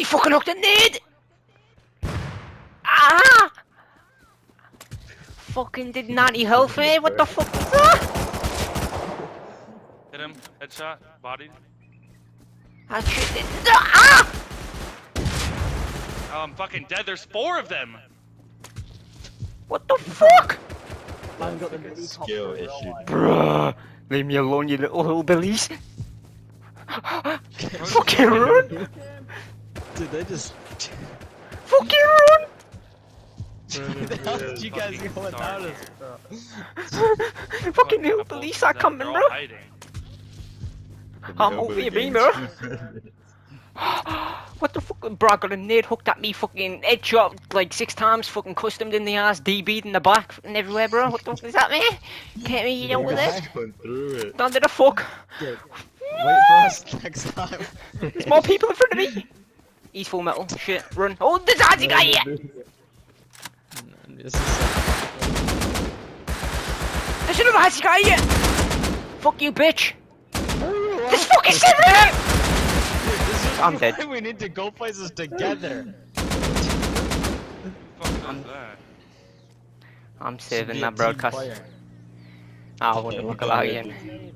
He fucking hooked a nade! Ah! Fucking did 90 health me, what the fuck was that? Hit him. Headshot. Bodied. I shit did. Ah! Oh, I'm fucking dead. There's four of them. What the fuck? Man got the skill issue. Bruh, leave me alone, you little hillbillies. Fucking run! my- Dude, they just. Fuck Fucking run! How did you guys Fucking go without sorry. us, bro? Fucking new police are coming, bro. hiding. I'm over your beamer. What the fuck? Bro, I got a nade hooked at me, fucking headshot like six times, fucking customed in the ass, DB'd in the back, and everywhere, bro. What the fuck is that, man? Can't me you with it. Going through it. Don't do the fuck. Dude, wait for us next time. There's more people in front of me. He's full metal. Shit, run. Oh, there's a Haji guy here. This is so- There's another Haji guy here. Fuck you, bitch. This fucking seven of them. Dude, this is I'm why dead. We need to go places together. Fuck is? I'm saving that broadcast. player. I wouldn't look at that again.